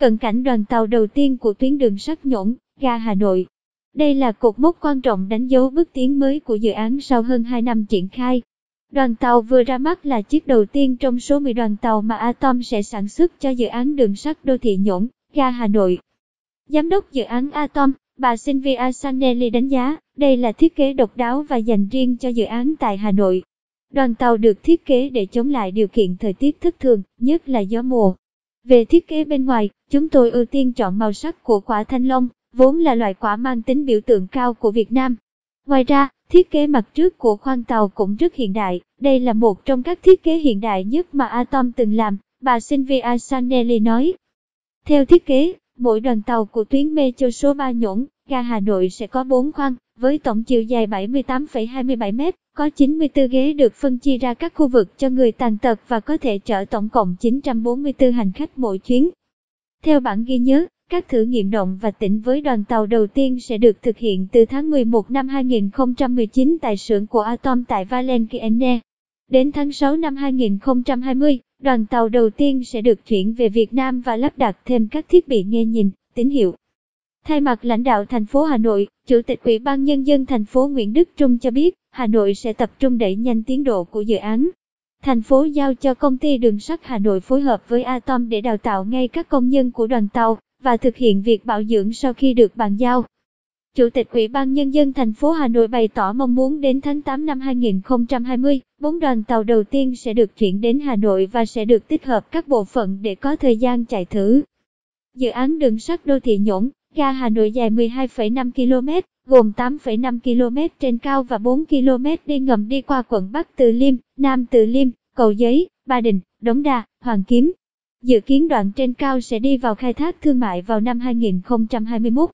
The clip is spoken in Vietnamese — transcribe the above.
Cận cảnh đoàn tàu đầu tiên của tuyến đường sắt nhổn, ga Hà Nội. Đây là cột mốc quan trọng đánh dấu bước tiến mới của dự án sau hơn 2 năm triển khai. Đoàn tàu vừa ra mắt là chiếc đầu tiên trong số 10 đoàn tàu mà Atom sẽ sản xuất cho dự án đường sắt đô thị nhổn, ga Hà Nội. Giám đốc dự án Atom, bà Sylvia Sanelli đánh giá, đây là thiết kế độc đáo và dành riêng cho dự án tại Hà Nội. Đoàn tàu được thiết kế để chống lại điều kiện thời tiết thất thường, nhất là gió mùa. Về thiết kế bên ngoài, chúng tôi ưu tiên chọn màu sắc của quả thanh long, vốn là loại quả mang tính biểu tượng cao của Việt Nam. Ngoài ra, thiết kế mặt trước của khoang tàu cũng rất hiện đại, đây là một trong các thiết kế hiện đại nhất mà Atom từng làm, bà Sylvia Sanelli nói. Theo thiết kế, mỗi đoàn tàu của tuyến metro số 3 nhổn, ga Hà Nội sẽ có 4 khoang, với tổng chiều dài 78,27 m, có 94 ghế được phân chia ra các khu vực cho người tàn tật và có thể chở tổng cộng 944 hành khách mỗi chuyến. Theo bản ghi nhớ, các thử nghiệm động và tỉnh với đoàn tàu đầu tiên sẽ được thực hiện từ tháng 11 năm 2019 tại xưởng của Atom tại Valenciennes. Đến tháng 6 năm 2020, đoàn tàu đầu tiên sẽ được chuyển về Việt Nam và lắp đặt thêm các thiết bị nghe nhìn, tín hiệu. Thay mặt lãnh đạo thành phố Hà Nội, Chủ tịch Ủy ban Nhân dân thành phố Nguyễn Đức Trung cho biết, Hà Nội sẽ tập trung đẩy nhanh tiến độ của dự án. Thành phố giao cho công ty đường sắt Hà Nội phối hợp với Atom để đào tạo ngay các công nhân của đoàn tàu và thực hiện việc bảo dưỡng sau khi được bàn giao. Chủ tịch Ủy ban Nhân dân thành phố Hà Nội bày tỏ mong muốn đến tháng 8 năm 2020, bốn đoàn tàu đầu tiên sẽ được chuyển đến Hà Nội và sẽ được tích hợp các bộ phận để có thời gian chạy thử. Dự án đường sắt đô thị nhổn, ga Hà Nội dài 12,5 km, gồm 8,5 km trên cao và 4 km đi ngầm đi qua quận Bắc Từ Liêm, Nam Từ Liêm, Cầu Giấy, Ba Đình, Đống Đa, Hoàng Kiếm. Dự kiến đoạn trên cao sẽ đi vào khai thác thương mại vào năm 2021.